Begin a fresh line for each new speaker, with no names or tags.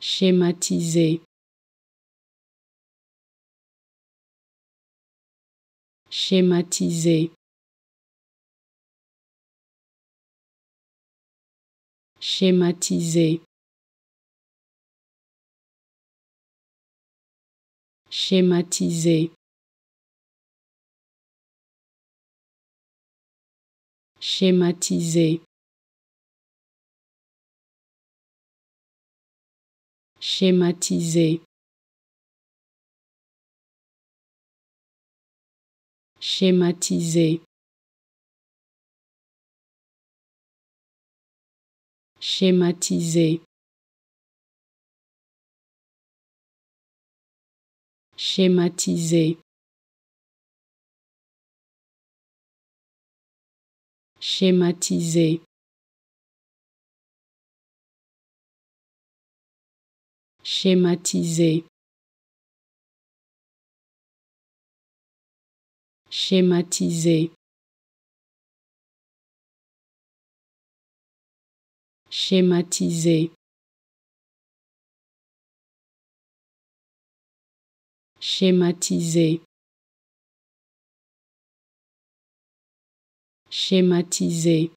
Schématiser. Schématiser. Schématiser. Schématiser. Schématiser. Schématiser. Schématiser. Schématiser. Schématiser. Schématiser. Schématiser. Schématiser. Schématiser. Schématiser. Schématiser.